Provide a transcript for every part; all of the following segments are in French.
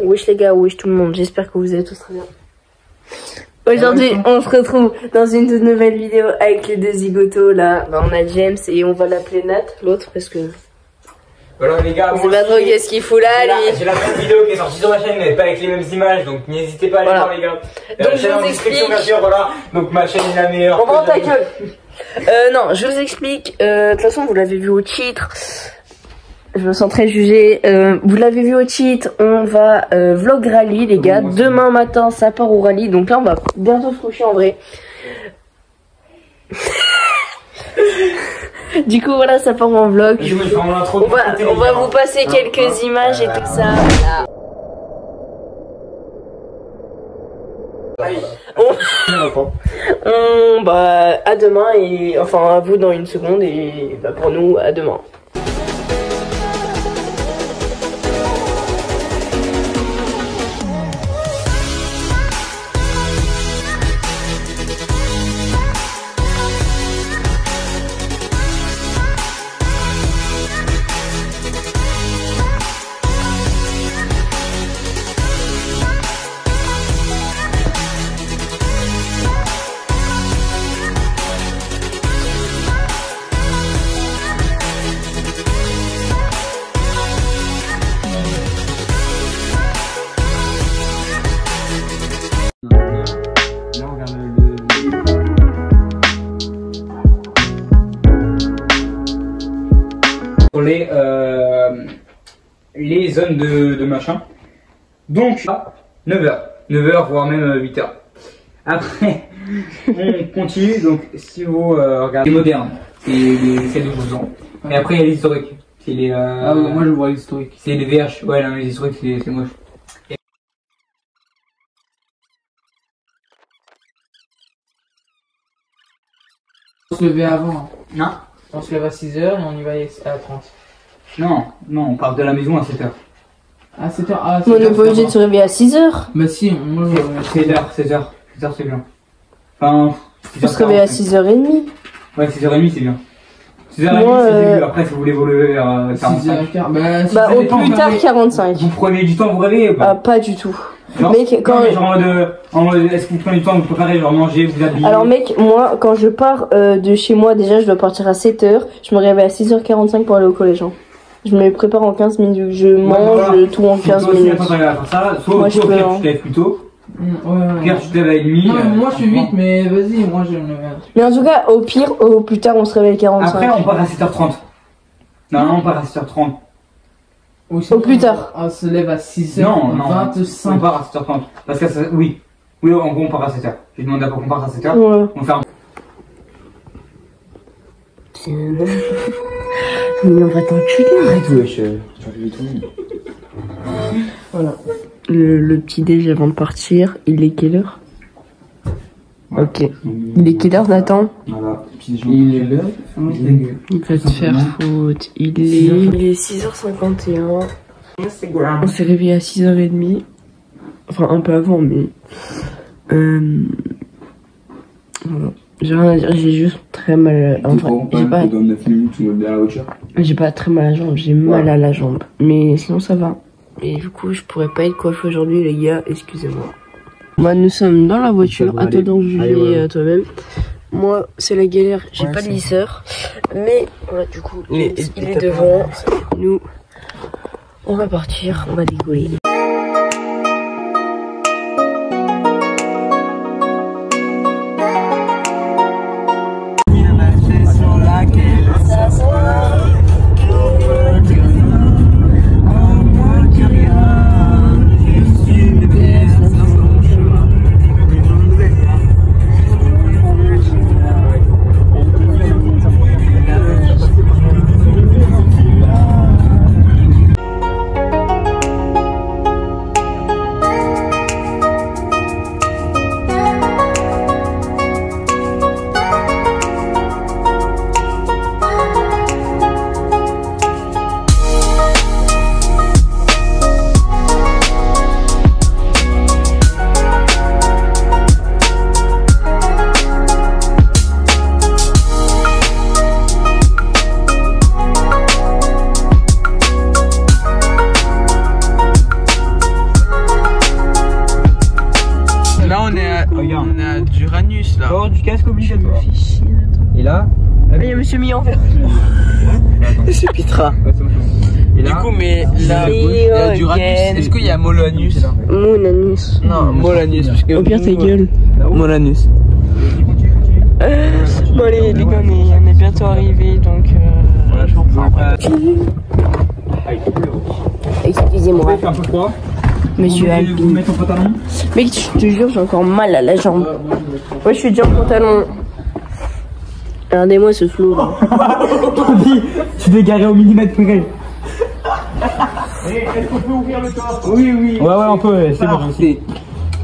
Wesh les gars, wesh tout le monde, j'espère que vous allez tous très bien. Aujourd'hui, on se retrouve dans une toute nouvelle vidéo avec les deux zigotos là. Bah, on a James et on va l'appeler Nat, l'autre, parce que Voilà les gars, sait pas trop qu'est-ce qu'il fout là, lui. J'ai la même vidéo qui est sortie sur ma chaîne mais pas avec les mêmes images donc n'hésitez pas à aller voir les gars. Donc, Euh, je vous explique. bien sûr voilà. Donc ma chaîne est la meilleure. On ta gueule. Euh, non, je vous explique. Euh, De toute façon, vous l'avez vu au titre. Je me sens très jugée. Euh, vous l'avez vu au titre. On va euh, vlog rallye, les gars. Demain matin, ça part au rallye. Donc là, on va bientôt se coucher en vrai. du coup, voilà, ça part en vlog. Je On va, on vous passer quelques images et tout ça. Voilà. On, on- bah, à demain et enfin à vous dans une seconde et bah, pour nous à demain. Pour les, euh, les zones de, de machin. Donc, à 9h. 9h, voire même 8h. Après, on continue. Donc, si vous euh, regardez les modernes, c'est les, celles de 12 ans. Et après, il y a les historiques. C'est les, euh, Ah ouais, moi je vois l'historique. c'est les VH. Ouais, non, les historiques, c'est c'est moche. Se levait avant. Non, On se lève à 6h et on y va à 30. non, non, on part de la maison à 7h. Ah 7h Ah On 7h, n'est pas obligé de se réveiller à 6h. bon. Bah si, moi je vois. 16h, 16h. 16h, c'est bien. Enfin, On se réveille à 6h30. Ouais, 6h30, c'est bien. 6h30, Moi, c'est euh, début. Après, si vous voulez vous lever vers euh, 45. 6h15. Bah, si Bah au plus tard mais- 45. Vous prenez du temps à vous réveiller ou Ah pas pas du tout. Genre- Mec, quand Non, mais genre en mode, euh, mode, est-ce que vous prenez du temps, vous préparez, genre manger, vous habiller alors mec, moi quand je pars euh, de chez moi déjà je dois partir à 7h, je me réveille à 6h45 pour aller au collège. hein. Je me prépare en 15 minutes, je mange voilà. tout en Donc, 15 toi minutes. à ça. Soit, Moi, soit je au peux, pire, hein. tu te lèves plus tôt. Mm, Ouais, ouais. pire, tu te lèves à demi. Non, mais moi je suis vite, mais vas-y, moi je me lève. Mais en tout cas, au pire, au plus tard on se réveille 45. Après, on part à 7h30. Non, non, on part à 7h30. Ou sinon, Au plus tard. On se lève à 6h. Non, non. On 25. part à 7h30. Parce que ça, oui. Oui, en gros, on part à 7h. J'ai demandé à quoi qu'on parte à 7h. Ouais. On un Mais on va t'enculer. Arrête, wesh. Tout le monde. Voilà. Le, le petit déj avant de partir, il est quelle heure? Ok. Il est quelle heure Nathan? Il est là. Il va te faire faute. Il est, il est 6h51. Instagram. On s'est réveillé à 6h30. Enfin, un peu avant, mais. Euh... Voilà. J'ai rien à dire, j'ai juste très mal à enfin, j'ai pas, dans 9 minutes, on va bien à la voiture? j'ai pas très mal à la jambe, j'ai mal à la jambe. Mais sinon, ça va. Et du coup, je pourrais pas être coiffé aujourd'hui, les gars, excusez-moi. Moi, nous sommes dans la voiture, aller. d'en juger euh, toi-même. Moi, c'est la galère, j'ai Ouais, pas de lisseur. Mais, voilà, du coup, il, il est devant. Nous, on va partir, on va décoller. C'est Pitra. Et Du là, coup, mais là, C'est il y a d'Uranus. Hogan. Est-ce qu'il y a Molanus Moonanus. Non, Molanus. Parce que Au pire, ta gueule. Molanus. Bon, allez, les gars, mais on est bientôt arrivé donc. Euh... Excusez-moi, monsieur Vous Alpine. vous mettez en pantalon? Mec, je te jure, j'ai encore mal à la jambe. Moi, je suis déjà en pantalon. Regardez-moi ce flot là. Dis, tu t'es garé au millimètre près. Est-ce qu'on peut ouvrir le coffre? Oui, oui. Ouais, ouais, on peut, ouais, c'est bon.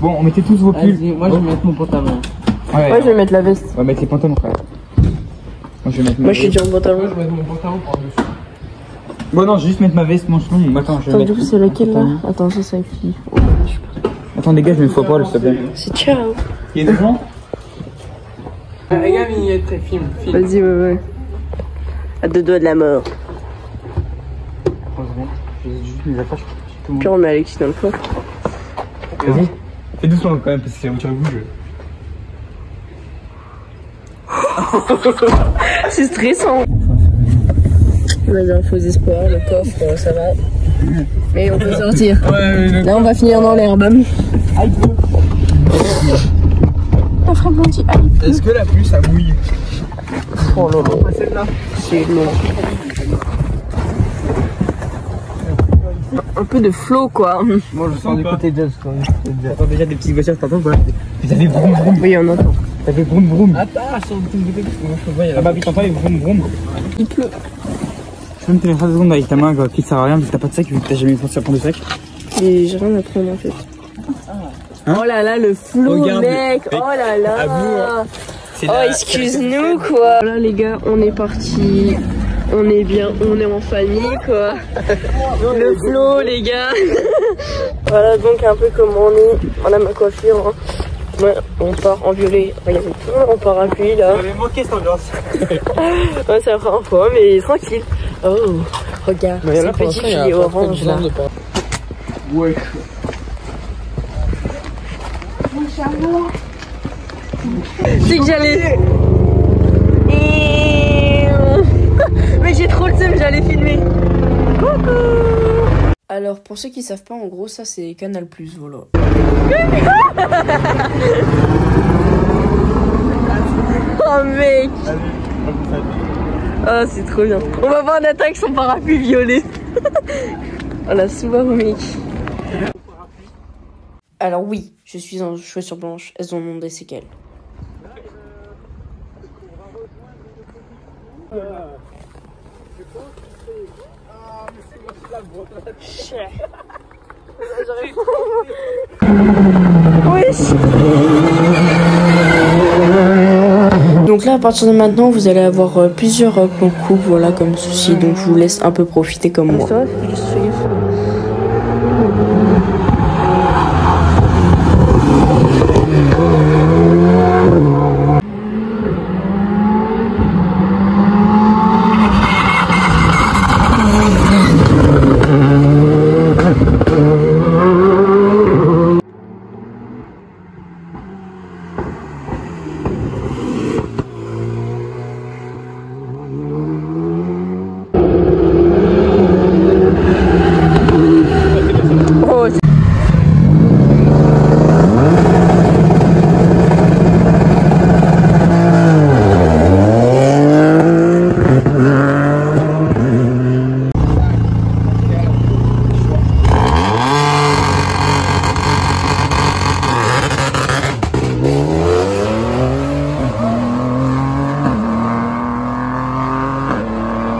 Bon, on mettait tous vos pulls. Vas-y, moi je vais mettre mon pantalon. Ouais, Moi, je vais mettre la veste. on va mettre les pantalons, frère. Moi, je vais mettre ma Moi, je suis déjà en pantalon. Moi je vais mettre mon pantalon par-dessus. Bon, non, je vais juste mettre ma veste, manche longue. Attends, je vais Attends, mettre. du coup, c'est laquelle là Attends, ça, c'est qui? Oh. Attends, dégage, je me fais pas, s'il te plaît. C'est ciao. Il y a des gens? Regarde, il y a tes films. film. Vas-y, ouais, ouais. À deux doigts de la mort. Puis on met Alexis dans le coffre. Vas-y. Fais doucement quand même, parce que c'est la voiture bouge. C'est stressant. On a un faux espoir, le coffre, euh, ça va. Mais on peut sortir. Là, on va finir dans l'herbe. La frappe dit aïe. Est-ce que la pluie ça mouille Oh là là. C'est long. Un peu de flow, quoi. Moi je sens du côté de quand même. T'entends déjà des petites voitures, t'entends quoi Mais ça fait vroom vroom. Oui, on entend. Ça fait vroom vroom. Attends, sur le côté parce que moi je peux pas y Ah bah oui, t'entends les vroom vroom. Il pleut. Tu peux me tenir 30 secondes avec ta main quoi, qui sert à rien parce que t'as pas de sac vu que t'as jamais pensé à prendre de sac Et j'ai rien à prendre en fait. Oh là là, le flow, Regarde, mec. mec. Oh là là. À vous, hein. Oh, la- excuse-nous quoi. Là, les gars, on est parti. On est bien, on est en famille quoi. Le flow, les gars. voilà donc un peu comme on est. On a ma coiffure. hein. Ouais, on part en violet. Regardez, on parapluie là. J'avais manqué cette ambiance. Ouais, c'est la première fois, mais tranquille. Oh, regarde, ce petit filet orange là. Ouais. C'est que j'allais. Et- Mais j'ai trop le seum, j'allais filmer. Alors, pour ceux qui savent pas, en gros, ça c'est Canal Plus, voilà. oh mec! Oh, c'est trop bien. On va voir Nata avec son parapluie violet. oh la Subaru, mec. Alors, oui, je suis en chaussures blanches. Elles ont des séquelles. Donc là, à partir de maintenant, vous allez avoir euh, plusieurs euh, concours, voilà, comme ceci. Donc je vous laisse un peu profiter comme moi. Oh, c'est-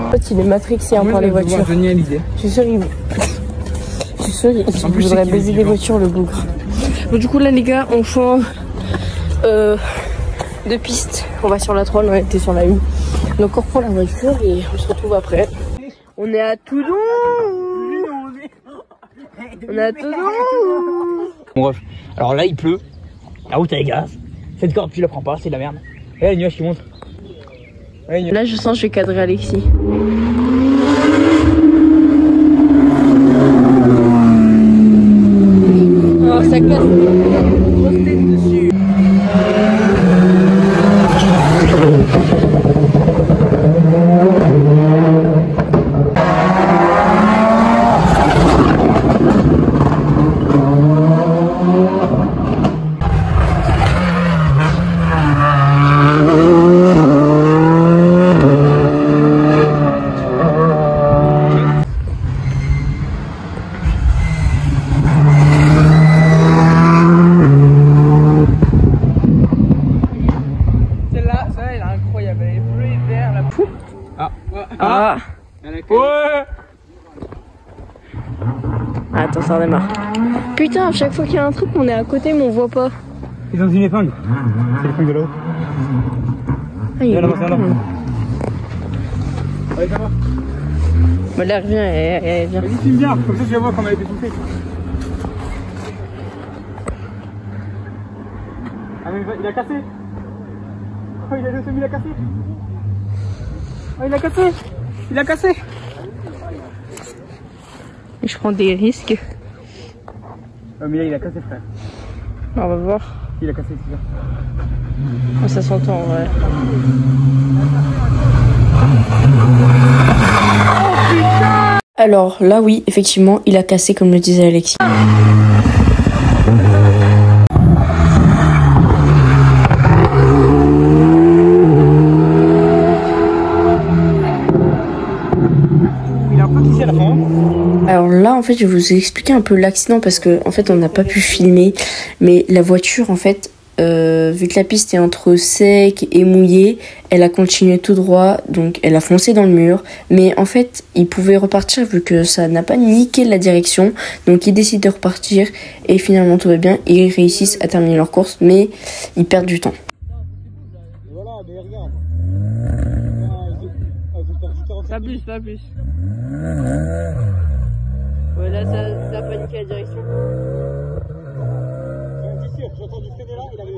En fait, il est matrixé hein, par les voitures. Je suis sûr, il... Je suis sûr, il plus, voudrait qu'il baiser les voitures, le bougre. Bon, du coup, là, les gars, on change euh, de piste. On va sur la 3, on était sur la 1. Donc, on reprend la voiture et on se retrouve après. On est à Toulon On est à Toulon Bon bref, alors là il pleut, la route elle est gaz, cette corde tu la prends pas, c'est de la merde. Et là les nuages qui montent. Là, je sens que je vais cadrer Alexis. Oh, ça casse. Ouais Attends, ça redémarre. Putain, à chaque fois qu'il y a un truc, on est à côté, mais on voit pas. Ils ont une épingle. C'est l'épingle de là-haut. Ah, il est là, là, là. Hein. Allez, ça va. Là, reviens, et viens. Vas-y, tu me comme ça tu vas voir qu'on a été touché. Ah, mais il a cassé. Oh, il a, le semi, il a cassé. Oh, il a cassé. Il a cassé. Je prends des risques. Oh, mais là, il a cassé, frère. On va voir. Il a cassé, c'est ça. Oh, ça s'entend, ouais. Alors là oui, effectivement, il a cassé comme le disait Alexis. Il a un peu tissé à la fin. Alors là en fait je vais vous expliquer un peu l'accident parce que en fait on n'a pas pu filmer. Mais la voiture en fait euh, vu que la piste est entre sec et mouillée elle a continué tout droit donc elle a foncé dans le mur. Mais en fait il pouvait repartir vu que ça n'a pas niqué la direction. Donc ils décident de repartir et finalement tout va bien. Ils réussissent à terminer leur course mais ils perdent du temps. Ouais, là, ça, ça a paniqué la direction. J'ai entendu freiner là, il avait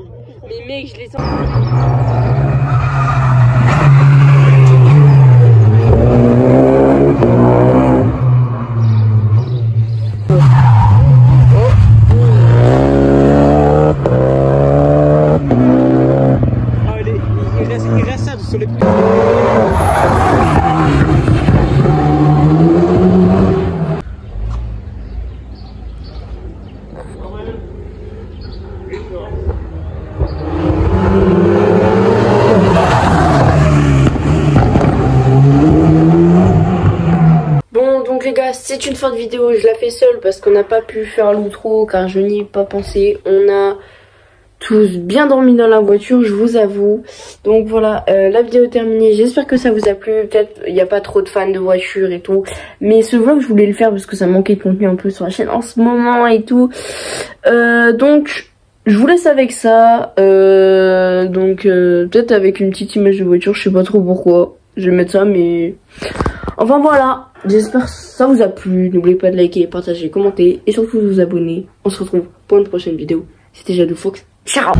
Mais mec, je les sens. Ah, il, est, il, reste, il reste ça sur les Bon, donc les gars, c'est une fin de vidéo. Je la fais seule parce qu'on n'a pas pu faire l'outro car je n'y ai pas pensé. On a tous bien dormi dans la voiture, je vous avoue. Donc voilà, euh, la vidéo est terminée. J'espère que ça vous a plu. Peut-être il n'y a pas trop de fans de voitures et tout. Mais ce vlog, je voulais le faire parce que ça manquait de contenu un peu sur la chaîne en ce moment et tout. Euh, donc... Je vous laisse avec ça, euh, donc peut-être avec une petite image de voiture, je sais pas trop pourquoi. Je vais mettre ça, mais Enfin voilà, j'espère que ça vous a plu. N'oubliez pas de liker, partager, commenter et surtout de vous abonner. On se retrouve pour une prochaine vidéo. C'était Jadou Fox. Ciao